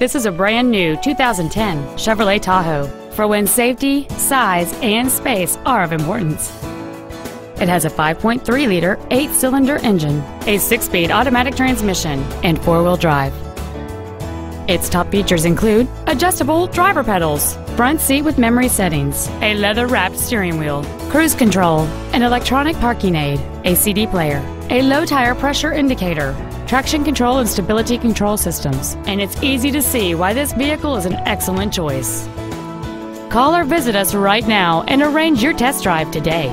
This is a brand new 2010 Chevrolet Tahoe for when safety, size, and space are of importance. It has a 5.3-liter, eight-cylinder engine, a six-speed automatic transmission, and four-wheel drive. Its top features include adjustable driver pedals, front seat with memory settings, a leather-wrapped steering wheel, cruise control, an electronic parking aid, a CD player, a low tire pressure indicator, traction control and stability control systems, and it's easy to see why this vehicle is an excellent choice. Call or visit us right now and arrange your test drive today.